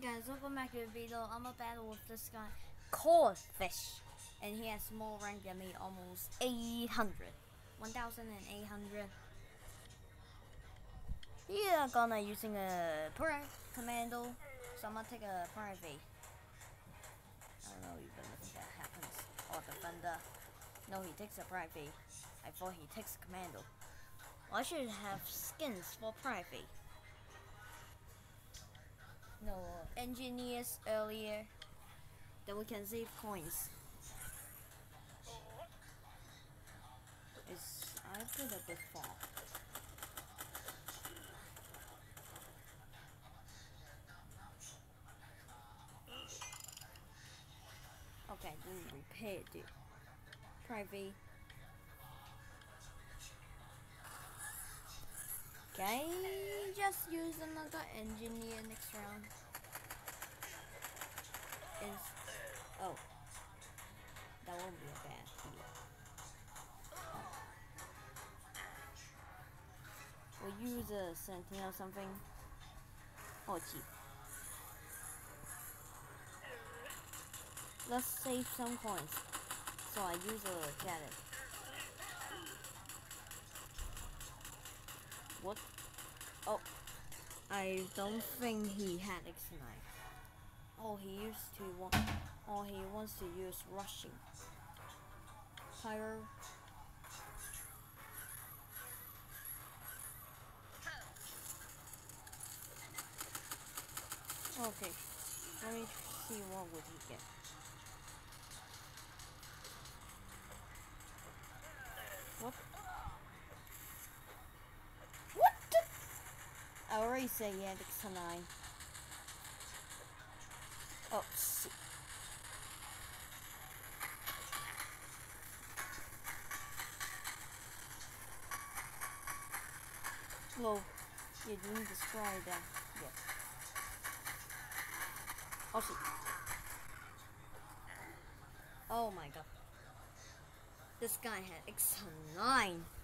Hey guys, welcome back to the video. I'm a battle with this guy called Fish. And he has more rank than me, almost 800. 1,800. Yeah, gonna using a per commando. So I'm gonna take a private. I don't know even if that happens. Oh, or defender. No, he takes a private. I thought he takes a commando. Well, I should have skins for private no engineers earlier that we can save coins. Is I put bit far. Okay, we repair it. Private. Okay, just use another engineer next round. Is oh, that won't be a bad deal. Oh. We'll use a sentinel something. Oh, cheap. Let's save some coins. So I use a cannon. What? Oh, I don't think he had X9. Oh, he used to want. Oh, he wants to use rushing. Pyro. Okay, let me see what would he get. A nine. Oh, shit. Well, you didn't destroy that yet. Oh, shit. Oh my god. This guy had X9.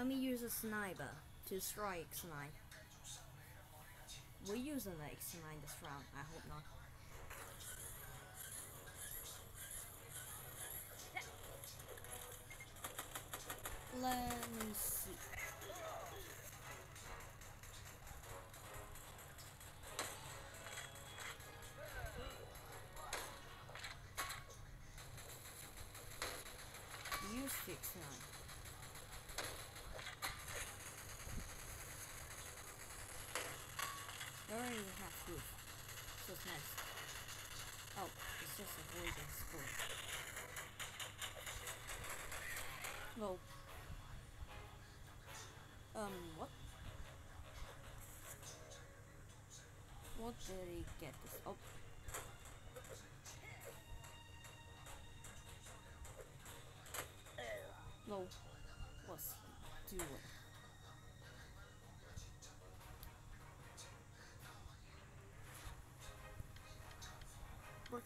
Let me use a sniper to strike X9. We're using the X9 this round, I hope not. Let me see. Use X9. don't have food. So it's nice. Oh, it's just avoiding spoon. No. Um, what? What did he get this? Oh.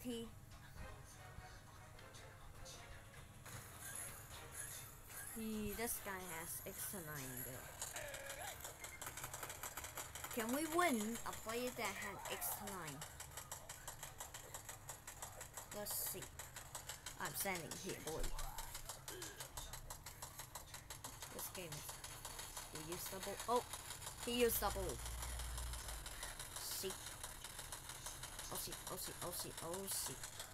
He, this guy has extra 9 there. Can we win a player that had extra 9? Let's see. I'm standing here, boy. This game He used double. Oh! He used double. ოსი ოსი ოსი ოსი.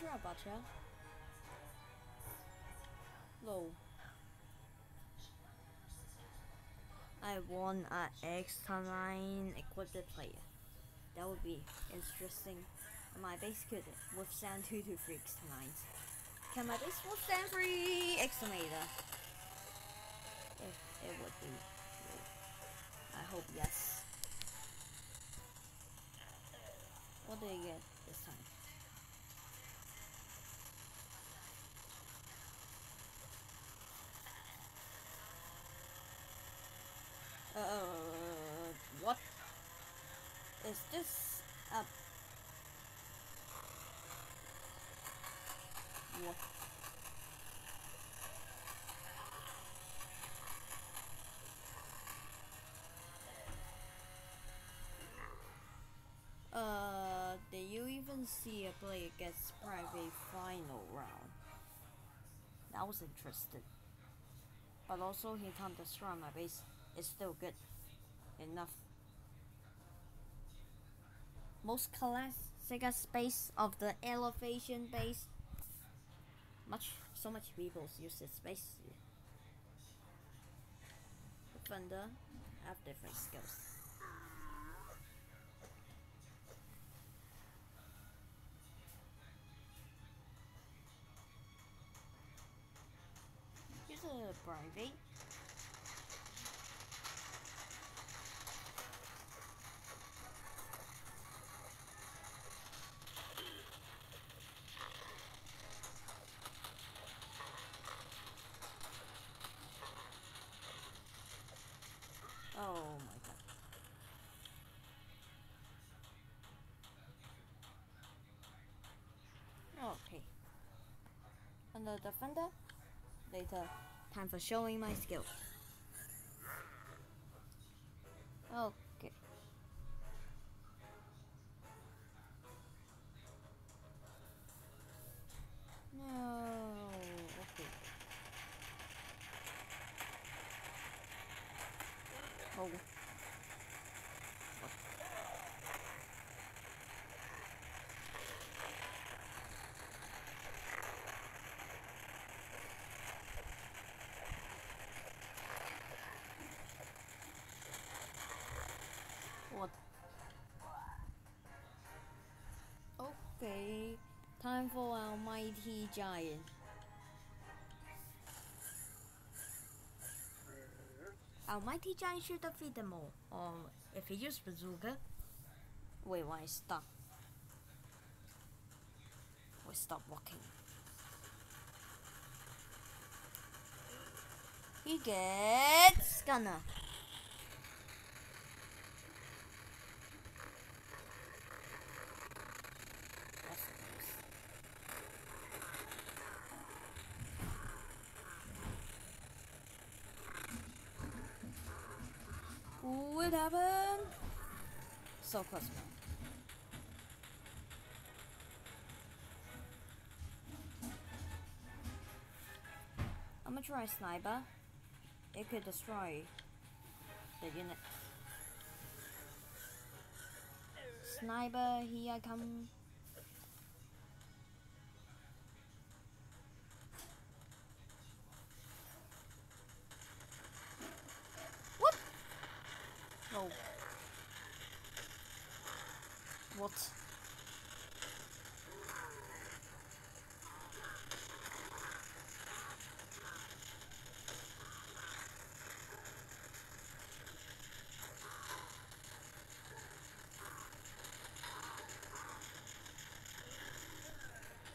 Draw Butcher. Low. I want an X9 equipped player. That would be interesting. my base could withstand 2 to 3 X9s. Can my base withstand 3 Excavator? It, it would be. I hope yes. What did you get this time? Uh, what? Is this a what? Uh, did you even see a play against private final round? That was interesting. But also he can't destroy my base. It's still good enough. Most classic space of the elevation base. Much so much people use this space. Thunder have different skills. Here's a private. Oh my god. Okay. And the defender? Later. Time for showing my skill. Okay. No. Okay. Oh. What? Okay, time for our mighty giant. Our mighty giant should defeat them all. Or if he used bazooka. Wait, why stop? We stop walking. He gets gunner. That's nice. So close. I'm gonna try sniper. It could destroy the unit. Sniper, here I come.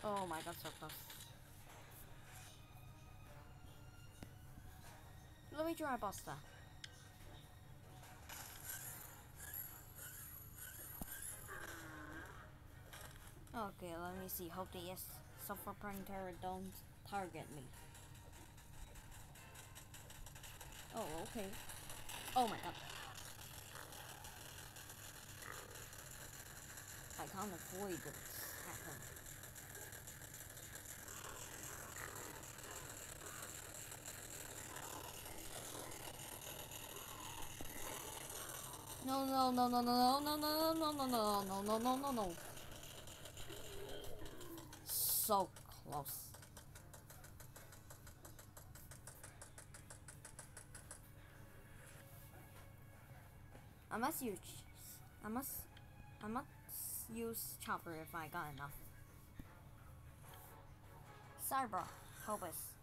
Oh my god, so close. Let me try Buster. Okay, let me see. Hope the yes suffer terror don't target me. Oh, okay. Oh my god. I can't avoid this No, no, no, no, no, no, no, no, no, no, no, no, no, no, no, no. So close. I must use. I must. I must use chopper if I got enough. Cyber, help us.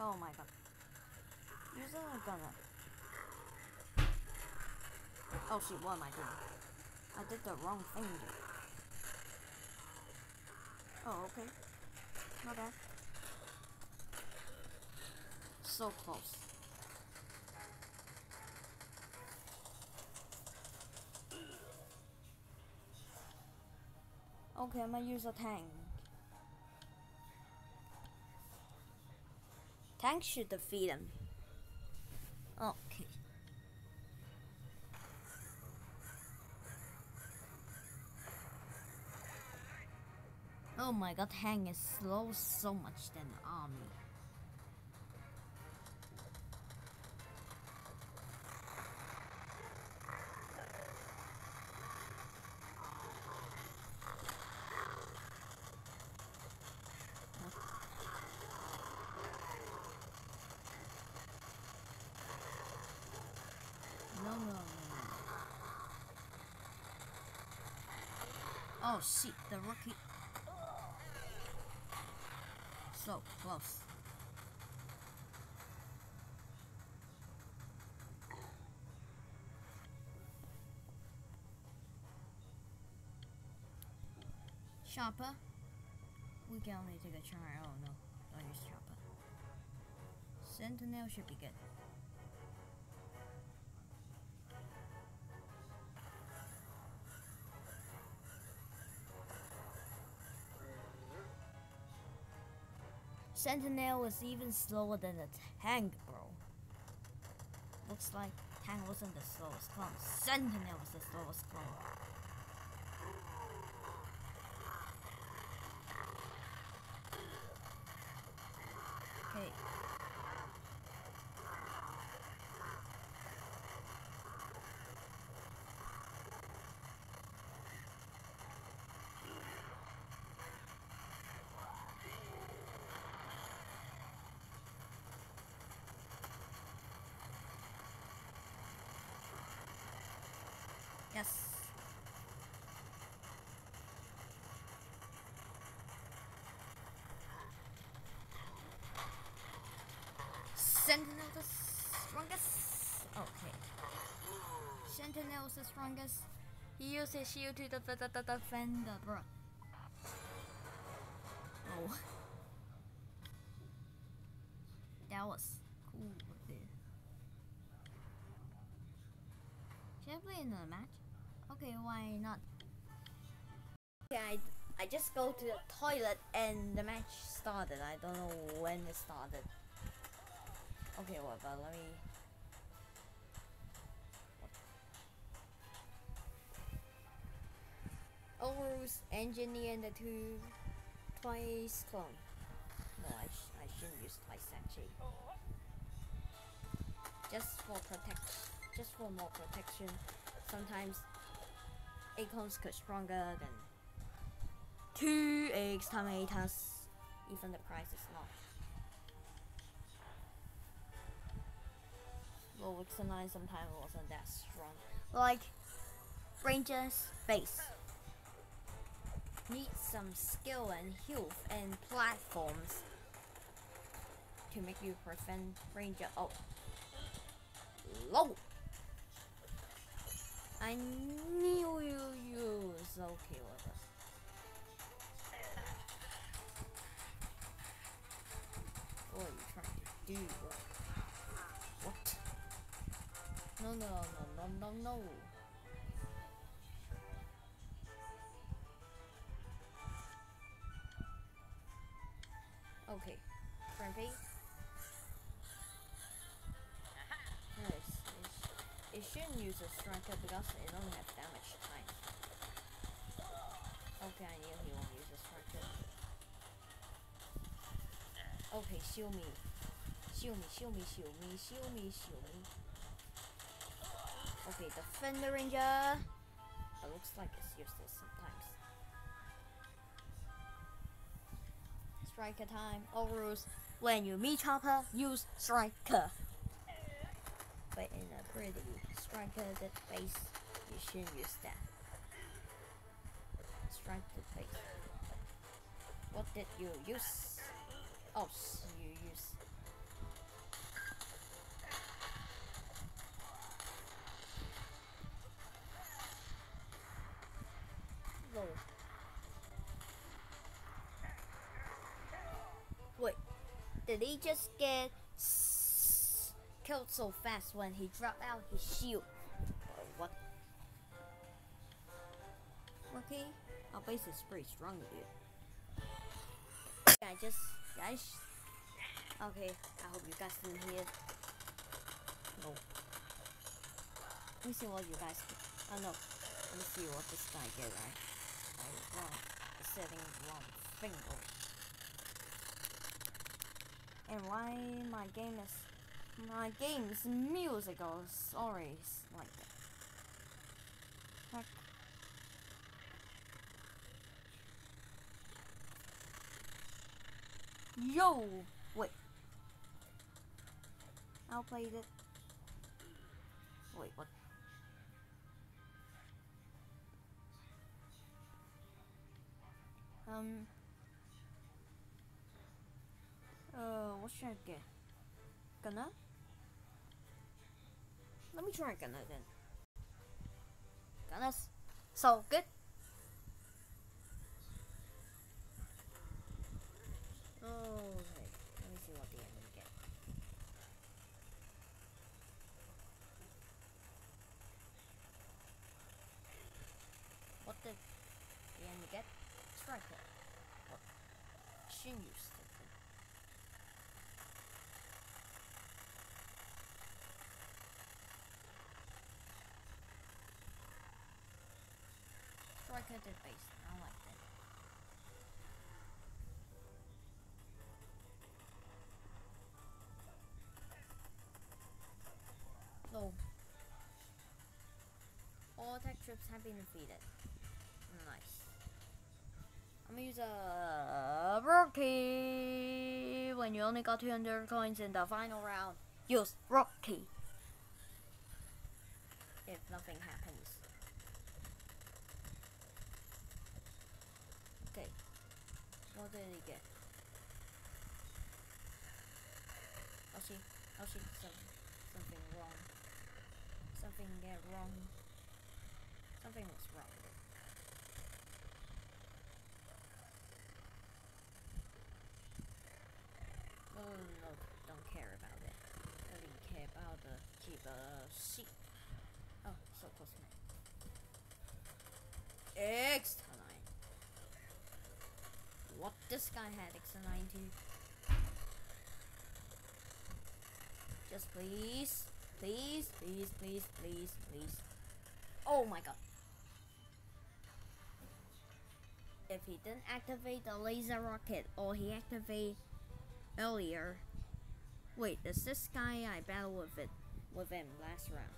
Oh my god. Using a gunner. Oh shit, what am I doing? I did the wrong thing. Oh, okay. Not bad. So close. Okay, I'm gonna use a tank. Tank should defeat him. Okay. Oh my god, Tank is slow so much than army. No, no, no, no. Oh shit, the rookie. So close. Chopper. We can only take a try. Oh no, don't use chopper. Sentinel should be good. Sentinel was even slower than the tank, bro. Looks like tank wasn't the slowest clone. Sentinel was the slowest clone. Okay. Yes. Sentinel the strongest. Okay. Sentinel is the strongest. He used his shield to the, the, the, the defend the bro. Oh. That was cool. Should I play another match? Okay, why not? Okay, I, I just go to the toilet and the match started. I don't know when it started. Okay, what about let me. Overuse engineer the two twice clone. No, I, sh- I shouldn't use twice actually. Just for protect, just for more protection. Sometimes acorns could stronger than two eggs tomatoes. Even the price is not. Well, Wixenine sometimes it wasn't that strong. Like Ranger's base. Need some skill and health and platforms to make you prevent Ranger. Oh, low. I knew you use okay with us. What are you trying to do? What? No, no, no, no, no, no. Nice. It, shouldn't use a striker because it don't have damage time. Okay, I knew he won't use a striker. Okay, shield me. Shield me, shield me, shield me, shield me, shield me. Okay, Defender Ranger. It looks like it's useless sometimes. Striker time. Oh, All rules. When you meet Chopper, use Striker. But in a pretty Striker that face, you shouldn't use that. Strike the base. What did you use? Oh, you use. Lol. Did he just get killed so fast when he dropped out his shield? Or what? Okay, our base is pretty strong, dude. I just, guys. Okay, I hope you guys didn't hear. No. Let me see what you guys. Oh no. Let me see what this guy did. Right. I wrong. Setting wrong finger. And why my game is my game's musical is always like that. Yo! Wait. I'll play it. Wait, what? Um. Uh, what should I get? Gunner? Let me try Gunner then. Gunners. So good. Okay, let me see what the enemy get. What did the enemy get? Striker. What? Shinju sticker. Striker did base. I like that. No. All attack troops have been defeated. Nice. I'm gonna use a Rocky. When you only got 200 coins in the final round, use Rocky. If nothing happens. Okay. What did he get? Oh, see. Oh, see. Some, something wrong. Something get wrong. Something was wrong. Oh no, don't care about it. I didn't care about the keep a sheep. Oh, so close to me. What this guy had extra nine too. Just please, please, please, please, please, please. Oh my god. If he didn't activate the laser rocket or he activate earlier. Wait, is this guy I battled with it with him last round?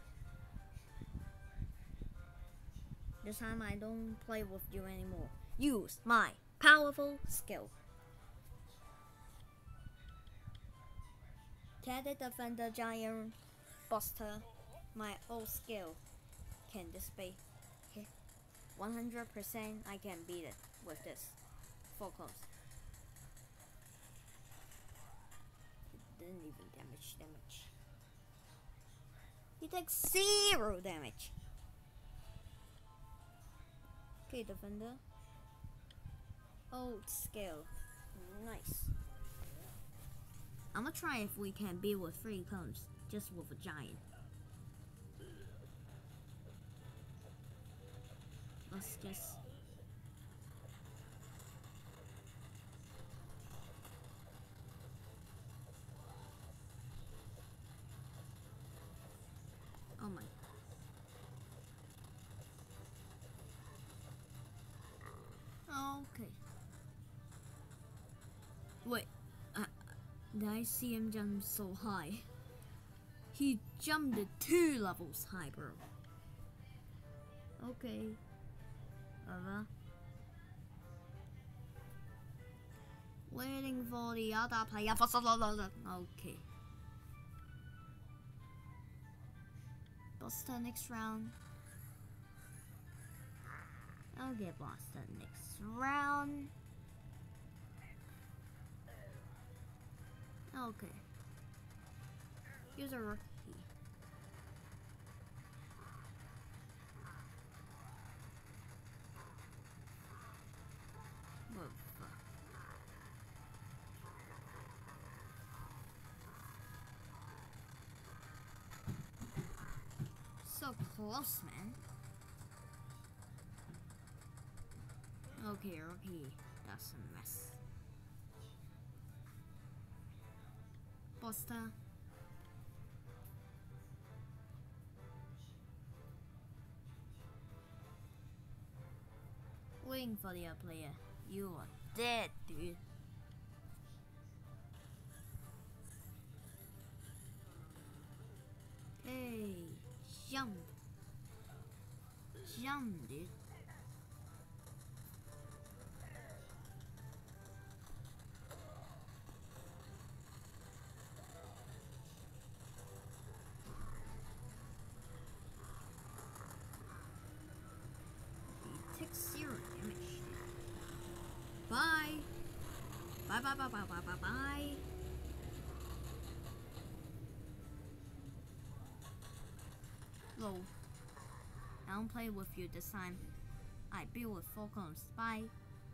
This time I don't play with you anymore. Use my powerful skill. Cadet Defender Giant Buster, my old skill. Can this be? 100% I can beat it with this. Full close. didn't even damage damage. He takes zero damage. Okay, defender. Old skill. Nice. I'm gonna try if we can beat with three clones, just with a giant. Let's just. Did I see him jump so high? He jumped two levels high, bro. Okay. Over. Waiting for the other player. Okay. Buster next round. Okay, Buster next round. Oh, okay. Here's a rookie. So close, man. Okay, okay. That's a mess. Buster. Waiting for the other player. You are dead, dude. Hey, jump. Jump, dude. Bye bye bye bye bye bye bye. I don't play with you this time. I build with Falcons. Bye.